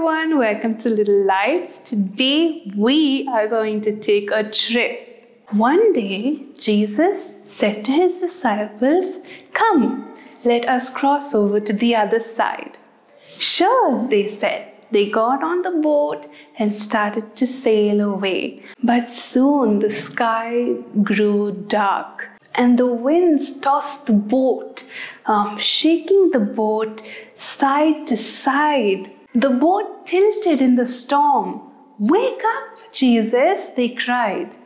everyone, welcome to Little Lights. Today we are going to take a trip. One day, Jesus said to his disciples, Come, let us cross over to the other side. Sure, they said. They got on the boat and started to sail away. But soon the sky grew dark and the winds tossed the boat, um, shaking the boat side to side. The boat tilted in the storm. Wake up, Jesus, they cried.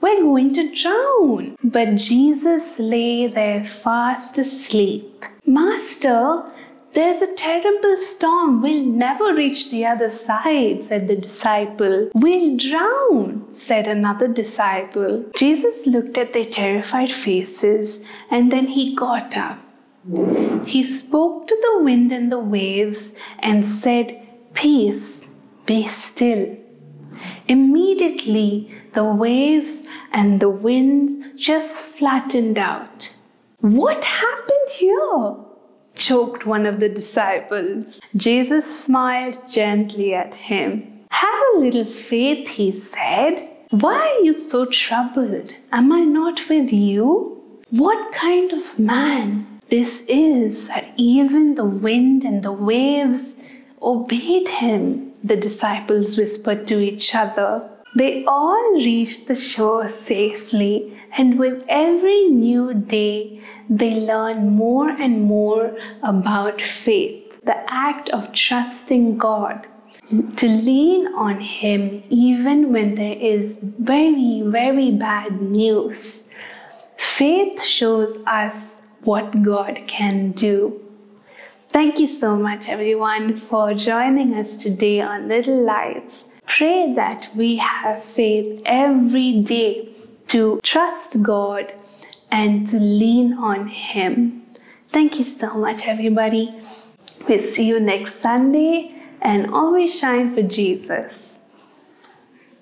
We're going to drown. But Jesus lay there fast asleep. Master, there's a terrible storm. We'll never reach the other side, said the disciple. We'll drown, said another disciple. Jesus looked at their terrified faces and then he got up. He spoke to the wind and the waves and said, Peace, be still. Immediately, the waves and the winds just flattened out. What happened here? choked one of the disciples. Jesus smiled gently at him. Have a little faith, he said. Why are you so troubled? Am I not with you? What kind of man this is that even the wind and the waves obeyed him, the disciples whispered to each other. They all reached the shore safely, and with every new day, they learn more and more about faith, the act of trusting God, to lean on Him even when there is very, very bad news. Faith shows us what God can do. Thank you so much, everyone, for joining us today on Little Lights. Pray that we have faith every day to trust God and to lean on Him. Thank you so much, everybody. We'll see you next Sunday and always shine for Jesus.